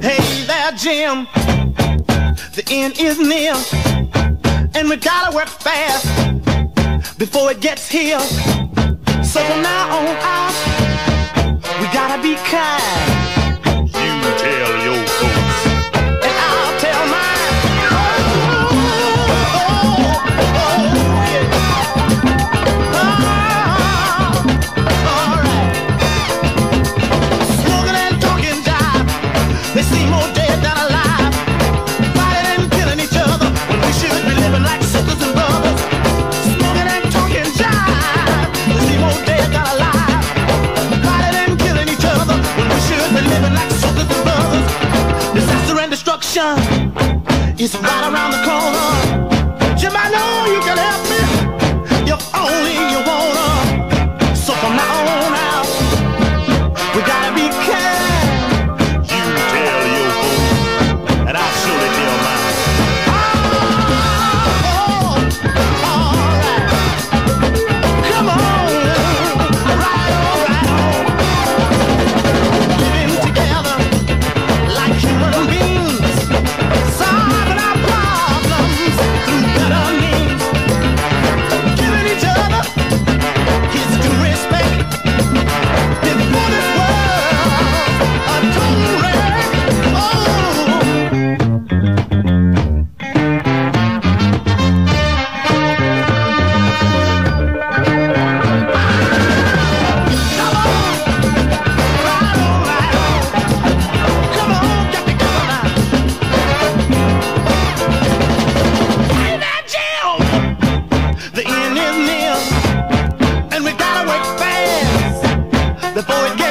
Hey there, Jim. The end is near, and we gotta work fast before it gets here. So from now on out, we gotta be kind. Redemption is right around the corner. Jim, I know you can help. The boy